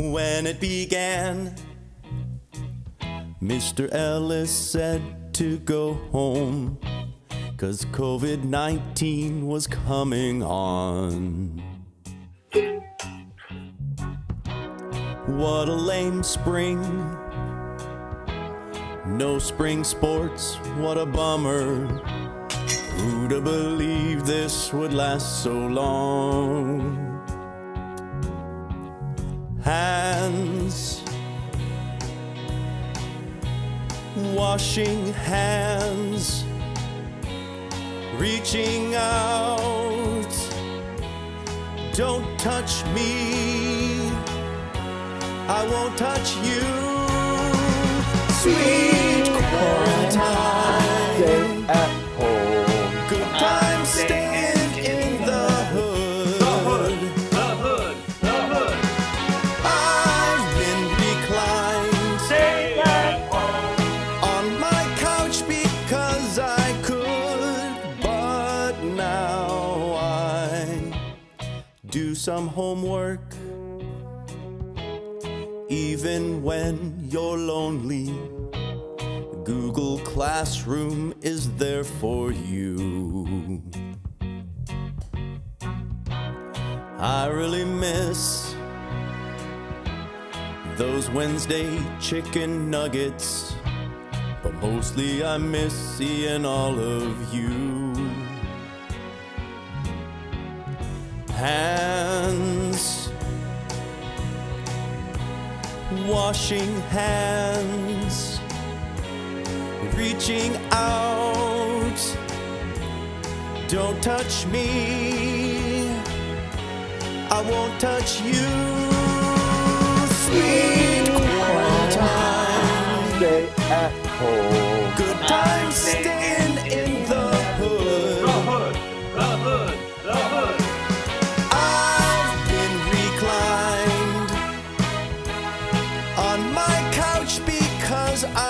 when it began. Mr. Ellis said to go home, cause COVID 19 was coming on. What a lame spring. No spring sports, what a bummer. Who'd have believed this would last so long? Hands, washing hands, reaching out. Don't touch me, I won't touch you. Sweet do some homework. Even when you're lonely, Google Classroom is there for you. I really miss those Wednesday chicken nuggets, but mostly I miss seeing all of you. Hands, washing hands, reaching out. Don't touch me. I won't touch you. Sweet quarantine. Stay at home. Because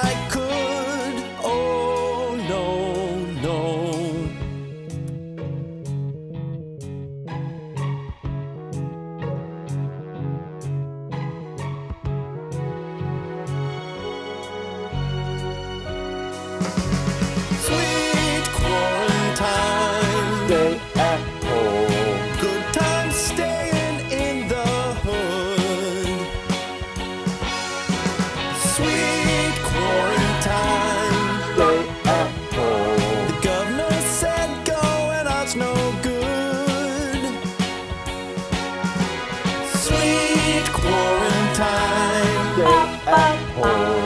Sweet quarantine. Stay at home.